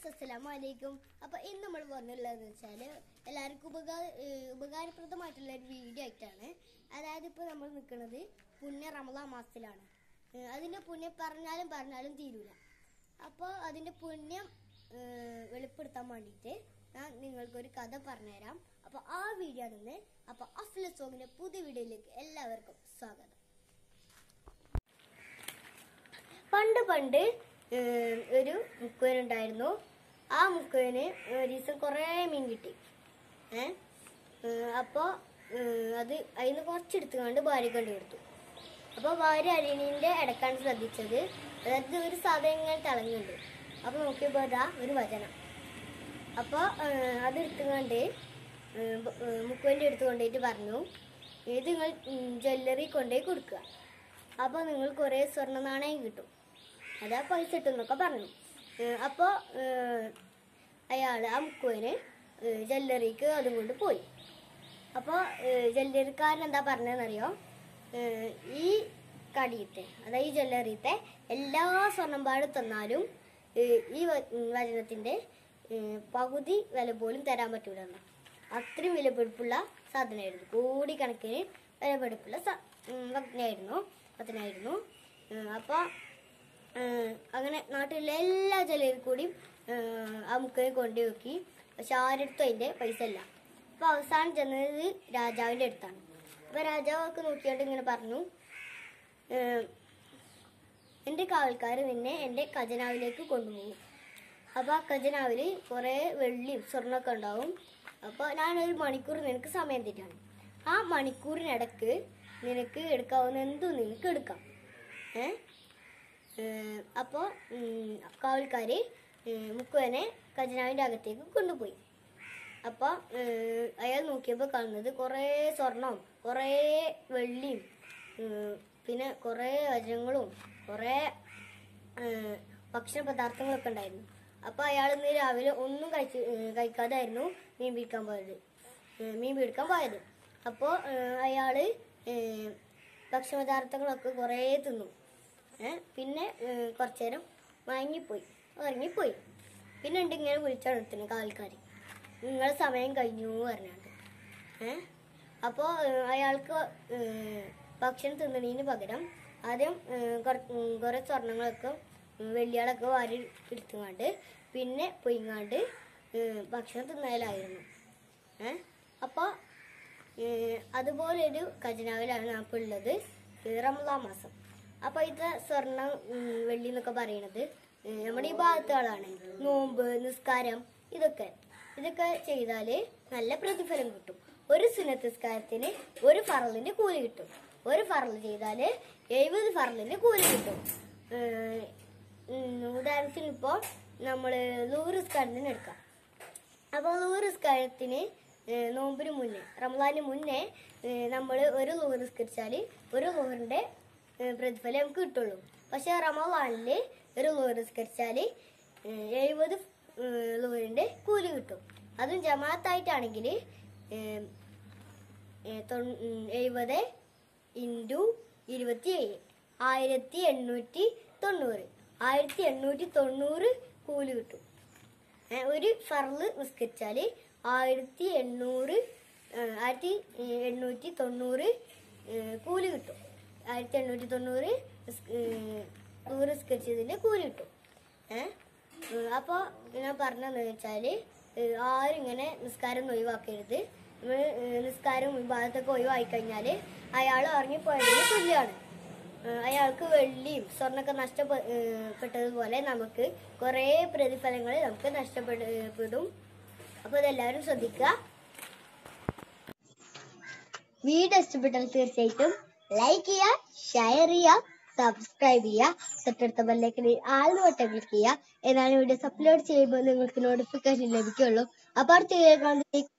Friends അസ്സലാമു അലൈക്കും അപ്പൊ ഇന്ന് നമ്മൾ പറഞ്ഞുള്ളതെന്ന് വെച്ചാൽ എല്ലാവർക്കും ഉപകാര ഉപകാരപ്രദമായിട്ടുള്ള ഒരു വീഡിയോ ആയിട്ടാണ്. അതായത് ഇപ്പോൾ നമ്മൾ നിൽക്കുന്നത് പുണ്യ റമദാൻ മാസത്തിലാണ്. അതിന്റെ പുണ്യം പറഞ്ഞാലും പറഞ്ഞാലും തീരൂല. അപ്പോൾ അതിന്റെ പുണ്യം വെളിപ്പെടുത്താൻ വേണ്ടിയിട്ട് ഞാൻ നിങ്ങൾക്കൊരു കഥ പറഞ്ഞുതരാം. അപ്പോൾ ആ വീഡിയോ ആണ് അപ്പോൾ അഫ്ല സോങ്ങിന്റെ പുതിയ വീഡിയോയിലേക്ക് എല്ലാവർക്കും സ്വാഗതം. പണ്ട് പണ്ട് ഒരു മുക്കുവനുണ്ടായിരുന്നു ആ മുക്കുവിന് ഒരു ദിവസം കുറേ മീൻ കിട്ടി. ഏ അപ്പോൾ അത് അതിൽ നിന്ന് കുറച്ചെടുത്ത് കണ്ട് ഭാര്യ കണ്ടു കൊടുത്തു അപ്പോൾ ഭാര്യ അരിണീന്റെ ഇടക്കാണ് ശ്രദ്ധിച്ചത്. അതായത് ഒരു സാധനം ഇങ്ങനെ തിളങ്ങുന്നുണ്ട് അപ്പോൾ നോക്കിയപ്പോൾ അതാ ഒരു വചനം. അപ്പോൾ അത് എടുത്തുകൊണ്ട് മുക്കുവിന്റെ അടുത്ത് കൊണ്ടുപോയിട്ട് പറഞ്ഞു ഇത് നിങ്ങൾ ജ്വല്ലറി കൊണ്ടുപോയി കൊടുക്കുക. അപ്പോൾ നിങ്ങൾ കുറേ സ്വർണ നാണയം കിട്ടും. അതാ പൈസ കിട്ടും എന്നൊക്കെ പറഞ്ഞു. അപ്പോൾ അയാൾ ആ മുക്കുവന് ജ്വല്ലറിക്ക് അതും കൊണ്ട് പോയി. അപ്പോൾ ജ്വല്ലറിക്കാരൻ എന്താ പറഞ്ഞതെന്നറിയോ? ഈ കടിയത്തെ അതായത് ഈ ജ്വല്ലറിയത്തെ എല്ലാ സ്വർണം പാട് തന്നാലും ഈ വചനത്തിന്റെ പകുതി വില പോലും തരാൻ പറ്റൂല. അത്രയും വിലപിടിപ്പുള്ള സാധനമായിരുന്നു. കോടിക്കണക്കിന് വിലപിടിപ്പുള്ള വചനമായിരുന്നു വചനമായിരുന്നു അപ്പോൾ അങ്ങനെ നാട്ടിലെ എല്ലാ ജ്വല്ലറി കൂടിയും ആ മുക്കനെ കൊണ്ടുപോക്കി പക്ഷെ ആരെടുത്തും അതിന്റെ പൈസ ഇല്ല. അപ്പൊ അവസാനം ചെന്നത് രാജാവിന്റെ അടുത്താണ്. അപ്പൊ രാജാവൊക്കെ നോക്കിയോണ്ട് ഇങ്ങനെ പറഞ്ഞു എന്റെ കാവൽക്കാർ നിന്നെ എന്റെ ഖജനാവിലേക്ക് കൊണ്ടുപോകും. അപ്പൊ ആ ഖജനാവിൽ കുറെ വെള്ളിയും സ്വർണമൊക്കെ ഉണ്ടാവും. അപ്പൊ ഞാനൊരു മണിക്കൂർ നിനക്ക് സമയം തരാണ് ആ മണിക്കൂറിനിടക്ക് നിനക്ക് എടുക്കാവുന്ന എന്തും നിനക്ക് എടുക്കാം. ഏഹ് അപ്പോൾ കാവൽക്കാർ മുക്കുവനെ ഖജനാവിന്റെ അകത്തേക്ക് കൊണ്ടുപോയി. അപ്പോൾ അയാൾ നോക്കിയപ്പോൾ കാണുന്നത് കുറേ സ്വർണവും കുറേ വെള്ളിയും പിന്നെ കുറേ വചനങ്ങളും കുറേ ഭക്ഷണ പദാർത്ഥങ്ങളൊക്കെ ഉണ്ടായിരുന്നു. അപ്പോൾ അയാൾ ഇന്ന് രാവിലെ ഒന്നും കഴിച്ച് കഴിക്കാതായിരുന്നു മീൻ പിടിക്കാൻ പോയത് മീൻ പിടിക്കാൻ പോയത്. അപ്പോൾ അയാൾ ഭക്ഷണ പദാർത്ഥങ്ങളൊക്കെ കുറേ തിന്നു. പിന്നെ കുറച്ചു നേരം മയങ്ങിപ്പോയി. ഉറങ്ങിപ്പോയി. പിന്നെ ഉണ്ട് ഇങ്ങനെ വിളിച്ചെടുത്തിന് ആൾക്കാർ നിങ്ങളെ സമയം കഴിഞ്ഞു പറഞ്ഞാണ്ട്. ഏ അപ്പോൾ അയാൾക്ക് ഭക്ഷണം തിന്നണതിന് പകരം ആദ്യം കുറ- സ്വർണങ്ങളൊക്കെ വെള്ളിയാളൊക്കെ വാരി എടുത്തുകൊണ്ട് പിന്നെ പൊയ്ങ്ങാണ്ട് ഭക്ഷണം തിന്നലായിരുന്നു. ഏ അപ്പോൾ അതുപോലൊരു ഖജനാവിലാണ് നമുക്ക് ഉള്ളത് ഈ മാസം. അപ്പൊ ഇത് സ്വർണം വെള്ളി എന്നൊക്കെ പറയണത്. നമ്മുടെ ഈ ഭാഗത്തുകളാണ്. നോമ്പ് നിസ്കാരം ഇതൊക്കെ. ഇതൊക്കെ ചെയ്താൽ നല്ല പ്രതിഫലം കിട്ടും. ഒരു സുന്നത്ത് നിസ്കാരത്തിന് ഒരു ഫറലിന്റെ കൂലി കിട്ടും. ഒരു ഫറൽ ചെയ്താൽ എഴുപത് ഫറലിന്റെ കൂലി കിട്ടും. ഉദാഹരണത്തിന് ഇപ്പോൾ നമ്മൾ നൂറ് നിസ്കാരത്തിന് എടുക്കാം. അപ്പോൾ നൂറ് നിസ്കാരത്തിന് നോമ്പിന് മുന്നേ റമദാന് മുന്നേ നമ്മൾ ഒരു നൂറ് നിസ്കരിച്ചാൽ ഒരു നൂറിന്റെ പ്രതിഫലം നമുക്ക് കിട്ടുള്ളൂ. പക്ഷെ റമദാനിൽ ഒരു ലോറി നിസ്കരിച്ചാൽ എഴുപത് ലോറിന്റെ കൂലി കിട്ടും. അതും ജമാഅത്തായിട്ടാണെങ്കിൽ എഴുപത് ഇന്റു ഇരുപത്തി ഏഴ് ആയിരത്തി എണ്ണൂറ്റി തൊണ്ണൂറ് ആയിരത്തി എണ്ണൂറ്റി തൊണ്ണൂറ് കൂലി കിട്ടും. ഒരു ഫർൾ നിസ്കരിച്ചാൽ ആയിരത്തി എണ്ണൂറ് ആയിരത്തി എണ്ണൂറ്റി തൊണ്ണൂറ് കൂലി കിട്ടും. ആയിരത്തി എണ്ണൂറ്റി തൊണ്ണൂറ് നൂറ് നിസ്കരിച്ചതിന്റെ കൂലി കിട്ടും ഏഹ് അപ്പോൾ ഞാൻ പറഞ്ഞതെന്ന് വെച്ചാൽ ഏ, ആരും ഇങ്ങനെ നിസ്കാരം ഒഴിവാക്കരുത്. നിസ്കാരം വിഭാഗത്തൊക്കെ ഒഴിവാക്കി കഴിഞ്ഞാൽ അയാൾ ഇറങ്ങിപ്പോയതിന് തുല്യമാണ് അയാൾക്ക് വെള്ളിയും സ്വർണമൊക്കെ നഷ്ടപ്പെട്ടതുപോലെ നമുക്ക് കുറേ പ്രതിഫലങ്ങൾ നമുക്ക് നഷ്ടപ്പെടും അപ്പൊ ഇതെല്ലാവരും ശ്രദ്ധിക്കുക. വീട് ഇഷ്ടപ്പെട്ടാൽ തീർച്ചയായിട്ടും ലൈക്ക് ചെയ്യുക ഷെയർ ചെയ്യുക സബ്സ്ക്രൈബ് ചെയ്യുക തൊട്ടടുത്ത ബെല്ലേക്ക് ആളുടെ വട്ടം ക്ലിക്ക് ചെയ്യുക. എന്നാണ് വീഡിയോസ് അപ്ലോഡ് ചെയ്യുമ്പോൾ നിങ്ങൾക്ക് നോട്ടിഫിക്കേഷൻ ലഭിക്കുള്ളൂ അപ്പോൾ അടുത്ത വീഡിയോ